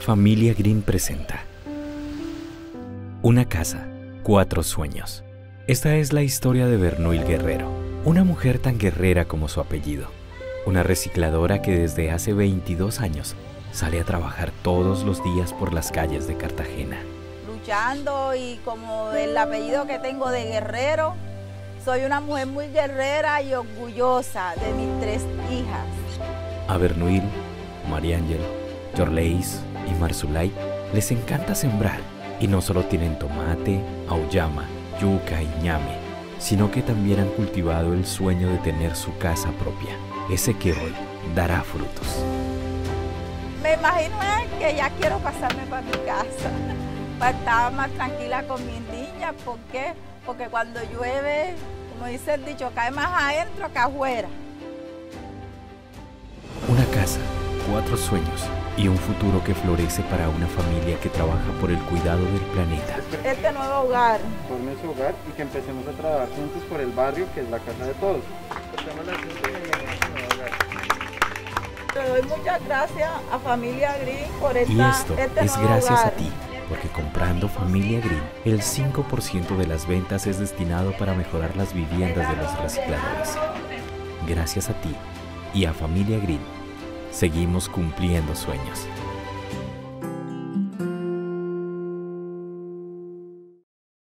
Familia Green presenta Una casa, cuatro sueños. Esta es la historia de Bernuil Guerrero, una mujer tan guerrera como su apellido, una recicladora que desde hace 22 años sale a trabajar todos los días por las calles de Cartagena. Luchando y como el apellido que tengo de guerrero, soy una mujer muy guerrera y orgullosa de mis tres hijas. A Bernuil, María Ángel, Yorleis y Marzulay les encanta sembrar y no solo tienen tomate, auyama, yuca y ñame, sino que también han cultivado el sueño de tener su casa propia, ese que hoy dará frutos. Me imagino que ya quiero pasarme para mi casa, para estar más tranquila con mis niñas. ¿Por qué? Porque cuando llueve, como dice el dicho, cae más adentro que afuera. Una casa, cuatro sueños y un futuro que florece para una familia que trabaja por el cuidado del planeta. Este nuevo hogar. Forme su hogar y que empecemos a trabajar juntos por el barrio que es la casa de todos. Te doy muchas gracias a Familia Green por esta, Y esto este es nuevo gracias a ti, porque comprando Familia Green, el 5% de las ventas es destinado para mejorar las viviendas de los recicladores. Gracias a ti y a Familia Green, seguimos cumpliendo sueños.